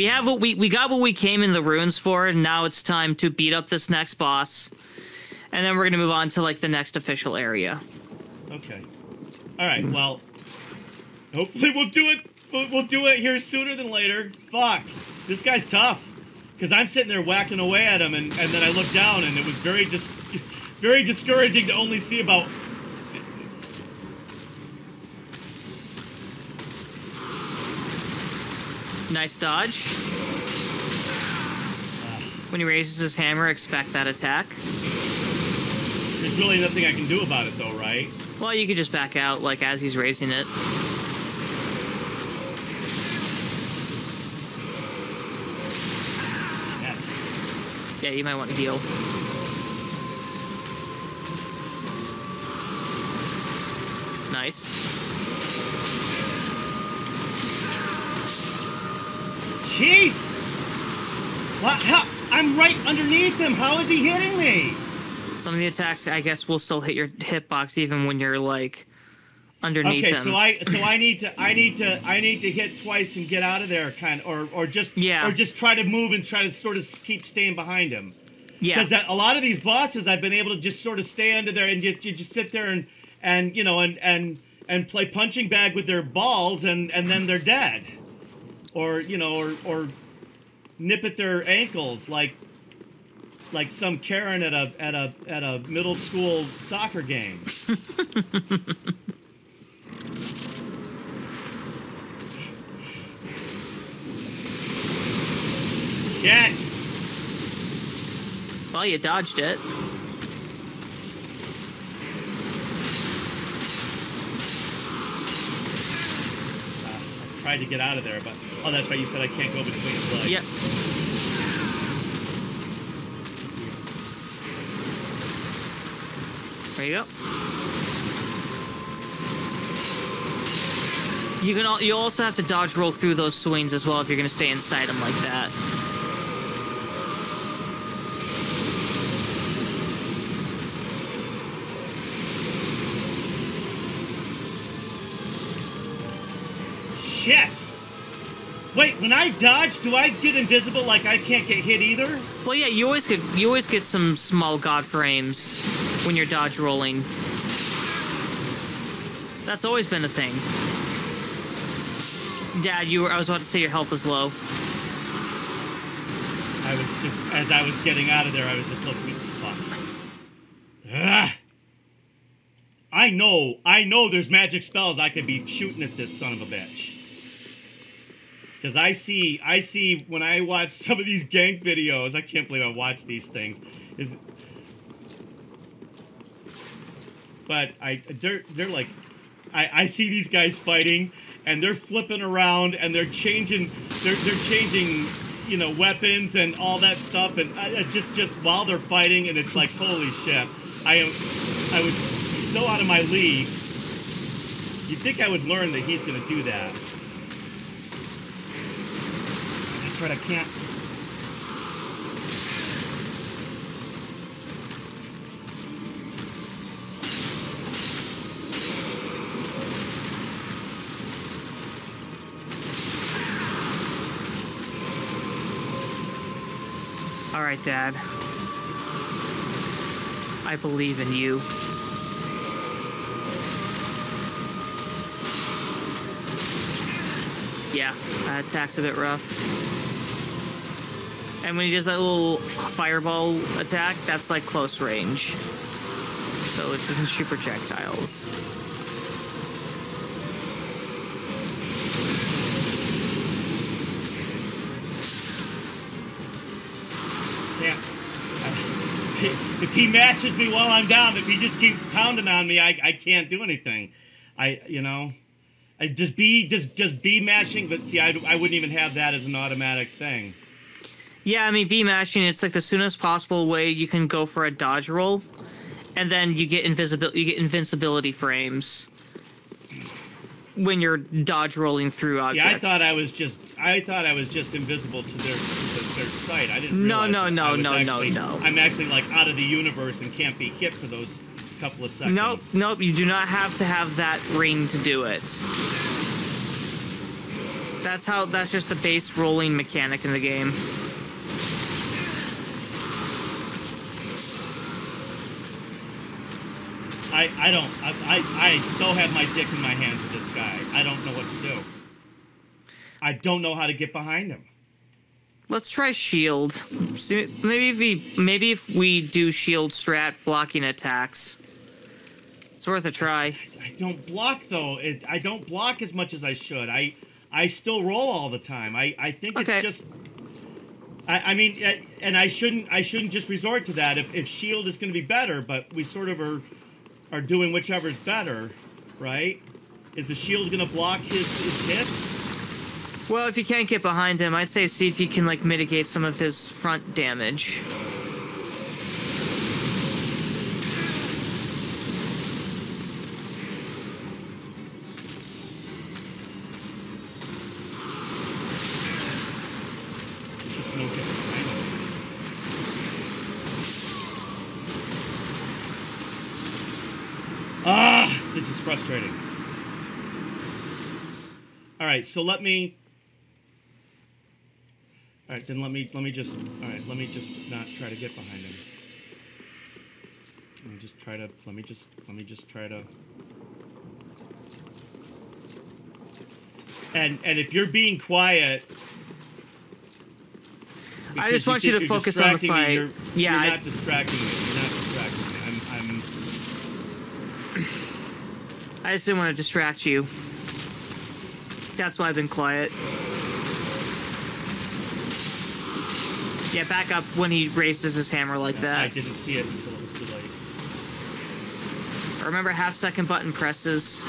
we have what we we got what we came in the ruins for, and now it's time to beat up this next boss, and then we're gonna move on to like the next official area. Okay. All right. Well, hopefully we'll do it. We'll, do it here sooner than later. Fuck. This guy's tough. Because I'm sitting there whacking away at him, and, and then I look down, and it was very dis- very discouraging to only see about. Nice dodge. When he raises his hammer, expect that attack. There's really nothing I can do about it, though, right? Well, you could just back out, like, as he's raising it. Shit. Yeah, you might want to heal. Nice. Jeez! What? How? I'm right underneath him. How is he hitting me? Some of the attacks, I guess, will still hit your hitbox even when you're like underneath Okay, them. so I so I need to I need to I need to hit twice and get out of there, kind of, or or just Yeah. or just try to move and try to sort of keep staying behind him. yeah, because that a lot of these bosses I've been able to just sort of stay under there and just, you just sit there and and you know and and and play punching bag with their balls and and then they're dead, or you know or or nip at their ankles like like some Karen at a at a at a middle school soccer game. Shit! well, you dodged it. I tried to get out of there, but oh, that's right. You said I can't go between his legs. Yep. There you go. You can. You also have to dodge roll through those swings as well if you're going to stay inside them like that. Wait, when I dodge, do I get invisible like I can't get hit either? Well, yeah, you always get you always get some small god frames when you're dodge rolling. That's always been a thing. Dad, you were. I was about to say your health is low. I was just, as I was getting out of there, I was just looking, at fuck. Ah! I know, I know there's magic spells I could be shooting at this son of a bitch. Because I see, I see when I watch some of these gank videos, I can't believe I watch these things. Is, but I, they're, they're like, I, I see these guys fighting, and they're flipping around, and they're changing, they're, they're changing, you know, weapons and all that stuff, and I, I just, just while they're fighting, and it's like, holy shit, I am, I would be so out of my league. You'd think I would learn that he's gonna do that. Right, I can't. All right, Dad. I believe in you. Yeah, that attack's a bit rough. And when he does that little fireball attack, that's like close range. So it doesn't shoot projectiles. Yeah. If he mashes me while I'm down, if he just keeps pounding on me, I, I can't do anything. I you know, I just be just just be mashing, but see, I, I wouldn't even have that as an automatic thing. Yeah, I mean, B mashing, it's like the soonest possible way you can go for a dodge roll, and then you get invisibility. You get invincibility frames when you're dodge rolling through See, objects. I thought I was just I thought I was just invisible to their to their sight. I didn't. No, realize no, no, no, no, actually- no. I'm actually like out of the universe and can't be hit for those couple of seconds. Nope, nope. You do not have to have that ring to do it. That's how. That's just the base rolling mechanic in the game. I, I don't I, I, I so have my dick in my hands with this guy. I don't know what to do. I don't know how to get behind him. Let's try shield. See, Maybe if we maybe if we do shield strat blocking attacks. It's worth a try. I don't block though. It, I don't block as much as I should. I I still roll all the time. I, I think Okay. it's just. I, I mean, eh, and I shouldn't I shouldn't just resort to that if, if shield is going to be better, but we sort of are are doing whichever's better, right? Is the shield to block his, his hits? Well, if you can't get behind him, I'd say see if you can like mitigate some of his front damage. So just no get behind him. Ah, this is frustrating. All right, so let me. All right, then let me let me just. All right, let me just not try to get behind him. Let me just try to. Let me just. Let me just try to. And and if you're being quiet. I just want you think to focus on the fight. You're, Yeah, you're I- not distracting me. You're not distracting me. I'm I'm I just didn't want to distract you. That's why I've been quiet. Yeah, back up when he raises his hammer like I that. I didn't see it until it was too late. Remember half second button presses.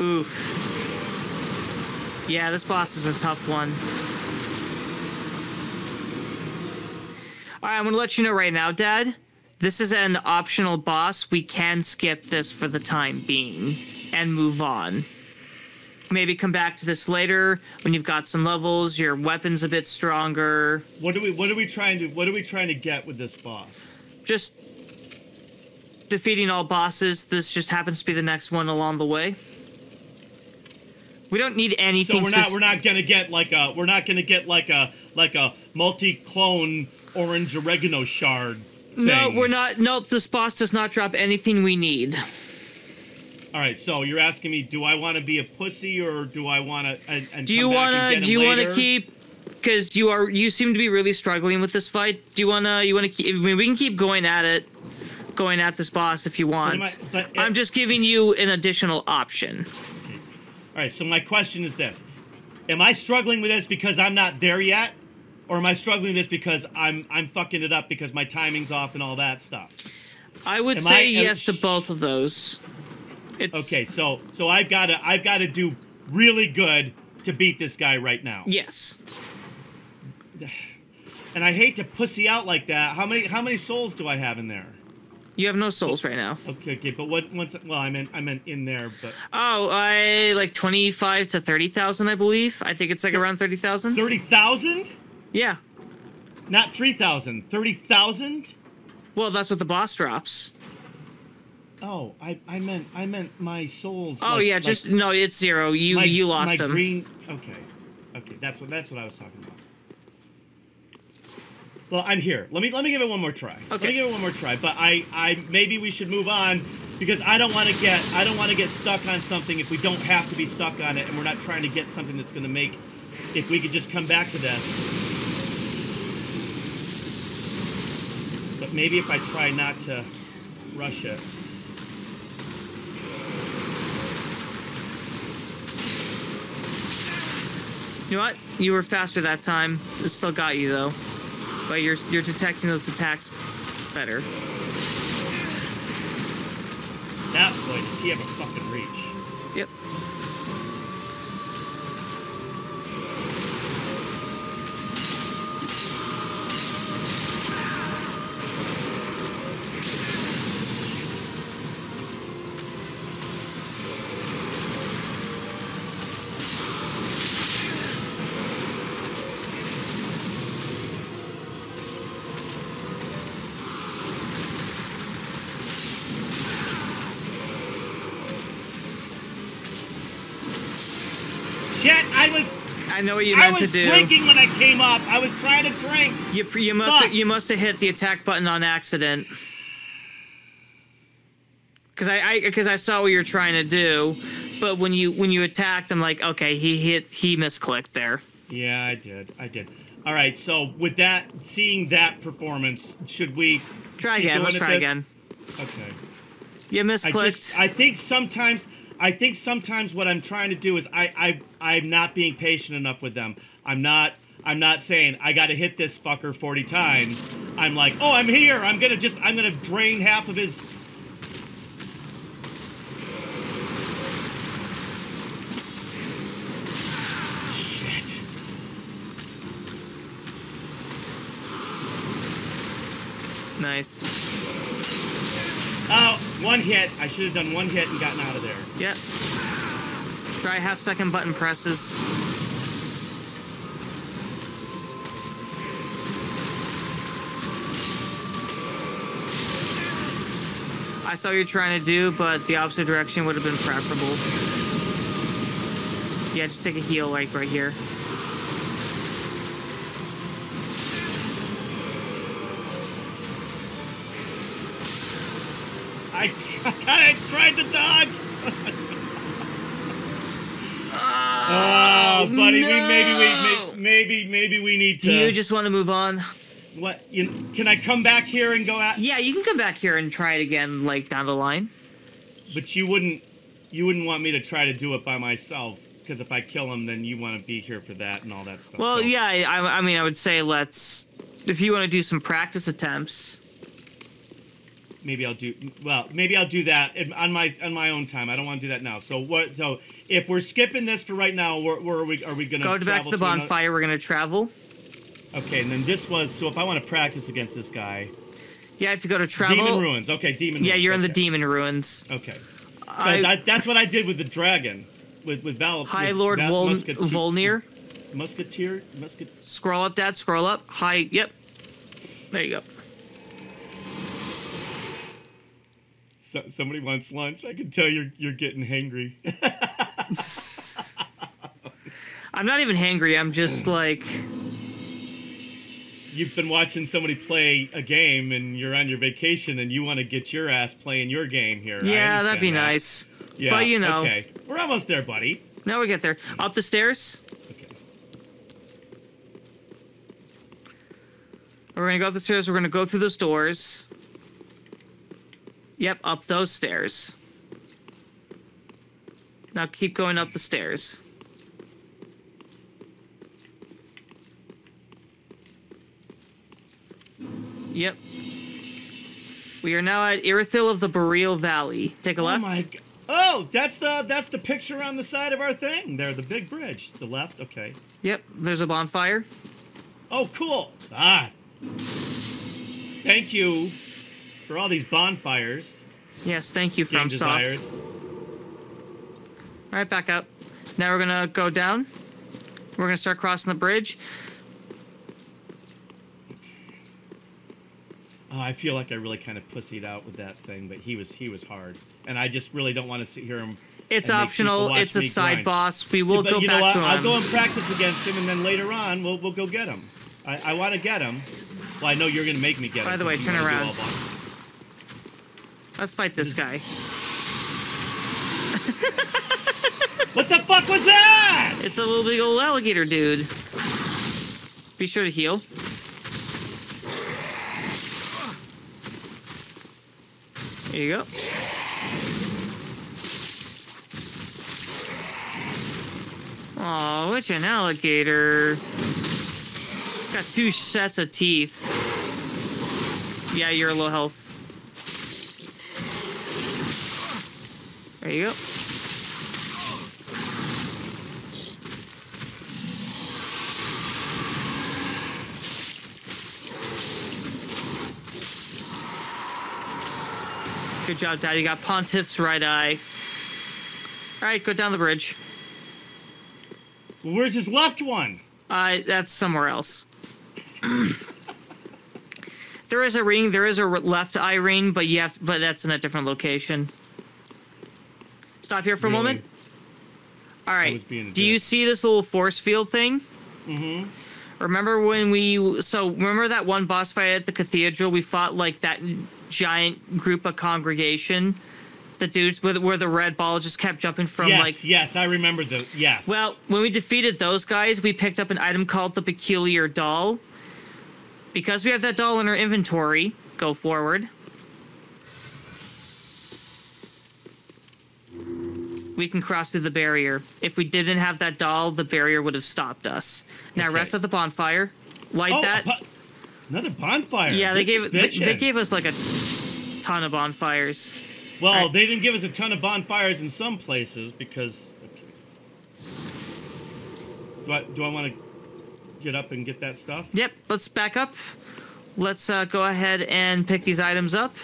Oof. Yeah, this boss is a tough one. Alright, I'm gonna let you know right now, Dad. This is an optional boss. We can skip this for the time being and move on. Maybe come back to this later when you've got some levels, your weapon's a bit stronger. What are we what are we trying to what are we trying to get with this boss? Just defeating all bosses. This just happens to be the next one along the way. We don't need So anything we're not we're not gonna get like a we're not gonna get like a like a multi clone orange oregano shard. Thing. No, we're not. Nope, this boss does not drop anything we need. All right, so you're asking me, do I want to be a pussy or do I want to? Do you and wanna? Do you wanna keep? Because you are. You seem to be really struggling with this fight. Do you wanna? You wanna keep? I mean, we can keep going at it, going at this boss if you want. I- but- I'm just giving you an additional option. All right, so my question is this: Am I struggling with this because I'm not there yet, or am I struggling with this because I'm I'm fucking it up because my timing's off and all that stuff? I would Am say I- am- yes to both of those. It's Okay, so so I've got to I've got to do really good to beat this guy right now. Yes. And I hate to pussy out like that. How many how many souls do I have in there? You have no souls right now. Okay, okay, but what once well I meant I meant in there, but Oh, I like twenty-five to thirty thousand, I believe. I think it's like around thirty thousand. thirty thousand, Yeah. not three thousand, thirty thousand. Well, that's what the boss drops. Oh, I I meant I meant my souls. Oh like- yeah, like just no, it's zero. You my- you lost my him. Green. Okay, okay, that's what that's what I was talking about. Well, I'm here. Let me let me give it one more try. Let me give it one more try. But I I maybe we should move on because I don't want to get I don't want to get stuck on something if we don't have to be stuck on it and we're not trying to get something that's going to make if we could just come back to this. But maybe if I try not to rush it. You know what? You were faster that time. It still got you though. But you're you're detecting those attacks better. That boy does he have a fucking reach. I was I know what you I meant was to do. drinking when I came up. I was trying to drink. You you must Fuck. you must have hit the attack button on accident. Cause I I because I saw what you were trying to do, but when you when you attacked, I'm like, okay, he hit he misclicked there. Yeah, I did. I did. All right. So with that, seeing that performance, should we Try again. Let's try this? again. Okay. You I misclicked. just I think sometimes I think sometimes what I'm trying to do is I I I'm not being patient enough with them. I'm not I'm not saying I got to hit this fucker 40 times. I'm like, "Oh, I'm here. I'm to just I'm to drain half of his Shit. nice. One hit. I should have done one hit and gotten out of there. Yep. Try half second button presses. I saw you're trying to do, but the opposite direction would have been preferable. Yeah, just take a heal like right here. I, I kind of tried to dodge. oh, buddy, we maybe we maybe maybe we need to. Do you just want to move on? what? You, can I come back here and go at? Yeah, you can come back here and try it again, like down the line. But you wouldn't. You wouldn't want me to try to do it by myself because if I kill him, then you want to be here for that and all that stuff. Well, so- yeah, I I mean, I would say let's. If you want to do some practice attempts, maybe I'll do well. Maybe I'll do that on my on my own time. I don't want to do that now. So what? So if we're skipping this for right now, where, where are we? Are we gonna go back to the bonfire. We're gonna travel. Okay, and then this was so. If I want to practice against this guy, Yeah, if you go to travel. demon ruins. Okay, demon. Yeah, ruins. you're in the demon ruins. Okay, I, I, that's what I did with the dragon, with with Val. High with Lord Val- Vol- Muskete- Volnir. Musketeer, musket. Scroll up, Dad. Scroll up. High. Yep. There you go. So, somebody wants lunch. I can tell you're you're getting hangry. I'm not even hangry. I'm just like. You've been watching somebody play a game, and you're on your vacation, and you want to get your ass playing your game here. Yeah, that'd be that. nice. Yeah, But, you know. Okay, we're almost there, buddy. Now we get there. Up the stairs. Okay. We're gonna go up the stairs. We're gonna go through those doors. Yep, up those stairs. Now keep going up the stairs. Yep. We are now at Irithyll of the Boreal Valley. Take a left. Oh my. g- Oh, that's the that's the picture on the side of our thing. There, the big bridge. The left. Okay. Yep, there's a bonfire. Oh, cool. Ah. Thank you for all these bonfires. Yes, thank you, Game FromSoft. All right, back up. Now we're gonna go down. We're gonna start crossing the bridge. Oh, I feel like I really kind of pussied out with that thing, but he was he was hard, and I just really don't want to sit here and. It's and optional. It's a side grind. boss. We will but go back to him. I'll go and practice against him, and then later on we'll we'll go get him. I, I want to get him. Well, I know you're gonna make me get him. By the way, turn around. Let's fight this guy. What the fuck was that? It's a little big old alligator dude. Be sure to heal. There you go. Oh, which an alligator. It's got two sets of teeth. Yeah, you're a low health. There you go. Good job, Dad. You got Pontiff's right eye. All right, go down the bridge. Where's his left one? Uh, that's somewhere else. there is a ring. There is a left eye ring, but you have, but that's in a different location. Stop here for a moment. All right. I right. was being a Do you see this little force field thing? Mm-hmm. Remember when we so remember that one boss fight at the cathedral? We fought like that giant group of congregation. The dudes with where the red ball just kept jumping from yes, like yes, I remember the yes. Well, when we defeated those guys, we picked up an item called the Peculiar Doll. Because we have that doll in our inventory, go forward. We can cross through the barrier. If we didn't have that doll, the barrier would have stopped us. Now Okay. rest at the bonfire. Light oh, that. another bonfire. yeah, they This gave they, they gave us like a ton of bonfires. Well, they didn't give us a ton of bonfires in some places because. Do I do I want to get up and get that stuff? Yep, let's back up. Let's uh, go ahead and pick these items up.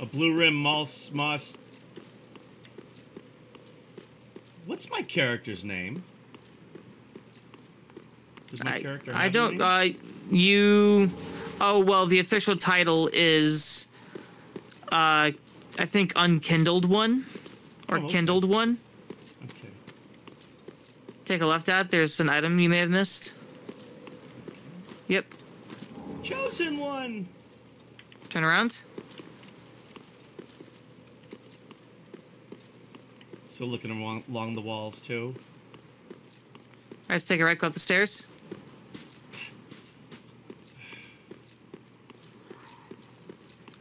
A blue rim moss moss. What's my character's name? Does my I, character? I don't. Uh, you. Oh well, the official title is. Uh, I think unkindled one, or Oh, okay. kindled one. okay. Take a left at. There's an item you may have missed. Yep. Chosen one. Turn around. Still looking along, along the walls too. All right, let's take a right. Go up the stairs.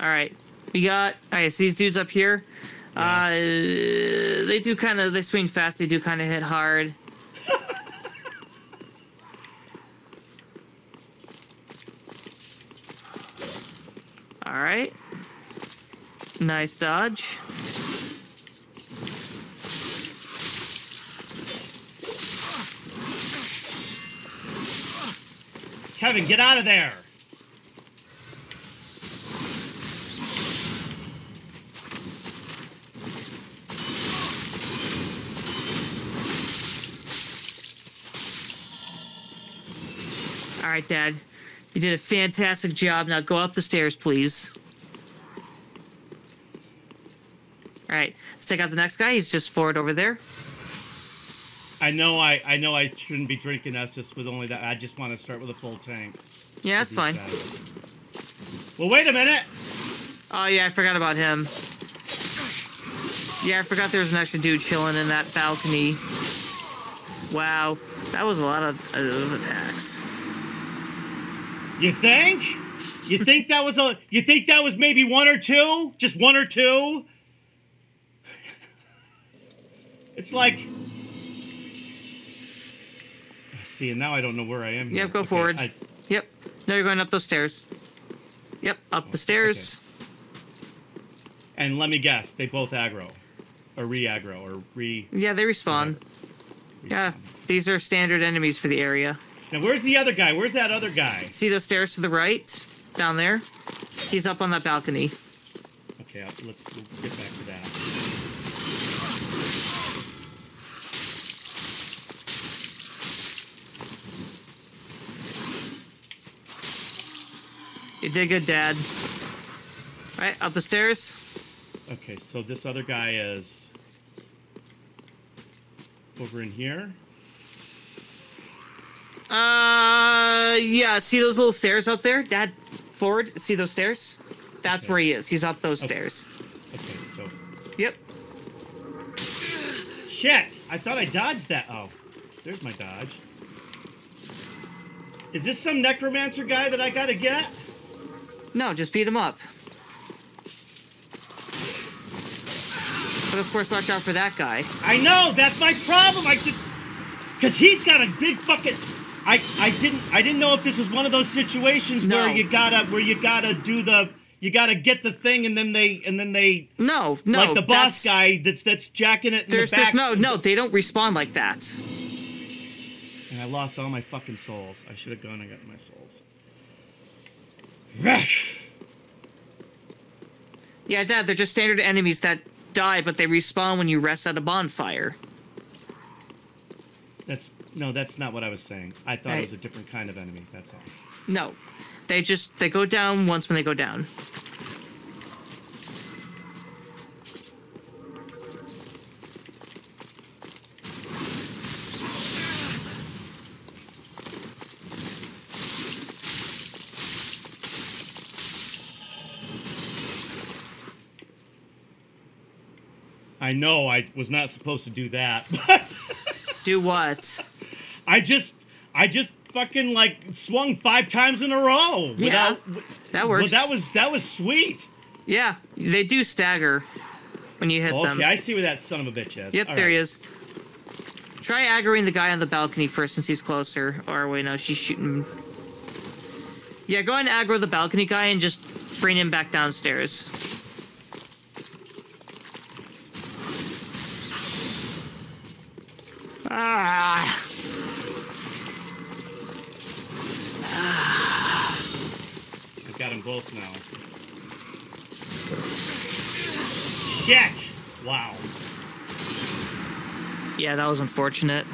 All right, we got. All right, so these dudes up here. Uh, they do kind of. They swing fast. They do kind of hit hard. All right. Nice dodge. Kevin, get out of there. All right, Dad. You did a fantastic job. Now go up the stairs, please. All right, let's take out the next guy. He's just forward over there. I know I I know I shouldn't be drinking Estus with only that. I just want to start with a full tank. Yeah, that's fine. guys. Well, wait a minute. Oh yeah, I forgot about him. Yeah, I forgot there was an extra dude chilling in that balcony. Wow, that was a lot of, of attacks. You think? You think that was a? You think that was maybe one or two? Just one or two? It's like. See, and now I don't know where I am. here. Yep, go Okay, forward. I- Yep. Now you're going up those stairs. Yep, up the stairs. and let me guess, they both aggro, or re-aggro, or re. Yeah, they respawn. Yeah, these are standard enemies for the area. Now, where's the other guy? Where's that other guy? See those stairs to the right? Down there? He's up on that balcony. Okay, let's we'll get back to that. You did good, Dad. Right, up the stairs. Okay, so this other guy is over in here. Uh, yeah, see those little stairs up there? Dad, forward, see those stairs? That's Okay. where he is. He's up those Okay. stairs. Okay, so Yep. shit! I thought I dodged that. Oh, there's my dodge. Is this some necromancer guy that I gotta get? No, just beat him up. But of course, watch out for that guy. I know that's my problem. I just because he's got a big fucking. I I didn't I didn't know if this was one of those situations No. where you gotta where you gotta do the you gotta get the thing and then they and then they No, no. like the boss guy that's that's jacking it in There's, the back. there's no, no. They don't respond like that. And I lost all my fucking souls. I should have gone and gotten my souls. Yeah, Dad. They're just standard enemies that die, but they respawn when you rest at a bonfire. That's no, that's not what I was saying. I thought it was a different kind of enemy. That's all. No, they just they go down once when they go down. I know I was not supposed to do that, but Do what? I just I just fucking like swung five times in a row. Yeah, Without, that well, works. that was that was sweet. Yeah, they do stagger when you hit them. Okay, I see where that son of a bitch is. Yep, All there he is. Try aggroing the guy on the balcony first since he's closer. Or wait, no, she's shooting. Yeah, go ahead and aggro the balcony guy and just bring him back downstairs. Ah. I've got them both now. Shit! Wow. Yeah, that was unfortunate.